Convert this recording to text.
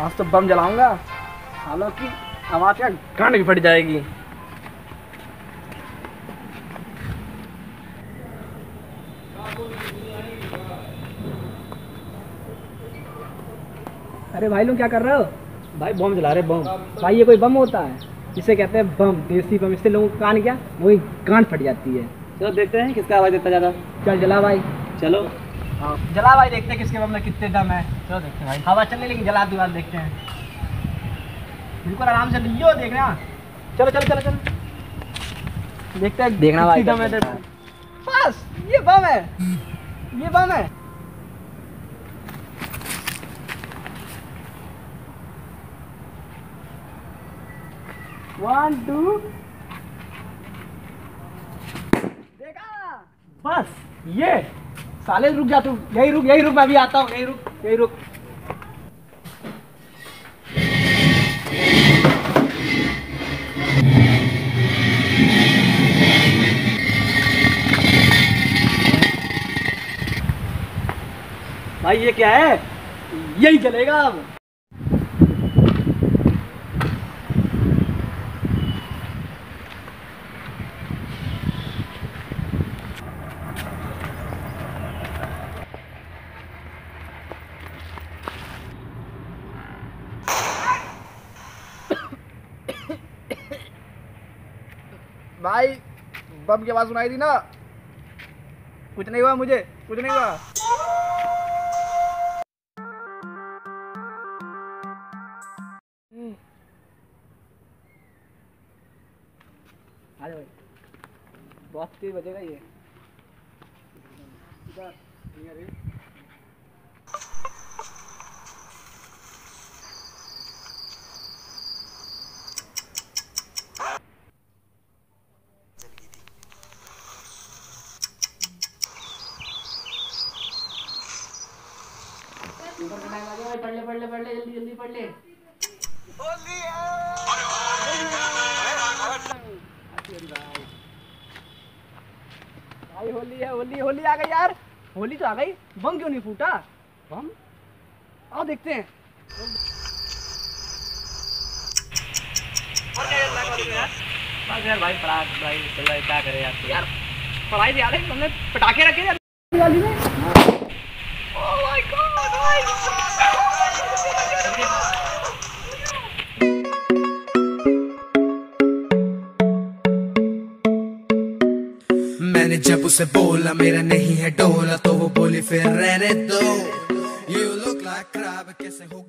आज तो बम जलाऊँगा। सालों की आवाज़ क्या गांड भी फट जाएगी। अरे भाई लोग क्या कर रहे हो? भाई बम जला रहे बम। भाई ये कोई बम होता है? इसे कहते हैं बम देसी बम। इससे लोगों को कान क्या? वही गांड फट जाती है। चलो देखते हैं किसका आवाज़ देता ज़्यादा। चल जला भाई। चलो। हाँ। जला भाई देखते हैं किसके बम में कितने दम है। चलो देखते हैं भाई। हवा चलने लेकिन जला दीवार देखते हैं। बिल्कुल आराम से लियो देखना। चलो चलो चलो चलो। देखते हैं देखना भाई दम है। बस ये बम है। ये बम है। वन टू देखा। बस ये। साले रुक जा तू। यही रुक यही रुक, मैं भी आता हूँ, यही रुक यही रुक। भाई, ये क्या है? यही चलेगा अब। भाई, बम की आवाज़ सुनाई थी ना? कुछ नहीं हुआ मुझे, कुछ नहीं हुआ। भाई, बहुत तेज बजेगा ये। इधर, इधर। पढ़ ले पढ़ ले पढ़ ले जल्दी जल्दी पढ़ ले भाई होली है होली होली आ गई यार होली तो आ गई बम क्यों नहीं फूटा बम आओ देखते हैं यार भाई पढ़ा भाई भाई क्या करे यार यार पढ़ाई से पटाखे रखे यार मैंने जब उसे बोला, मेरा नहीं है डोला तो वो बोली, फिर रहने दो। यू लुक लाइक खराब कैसे हो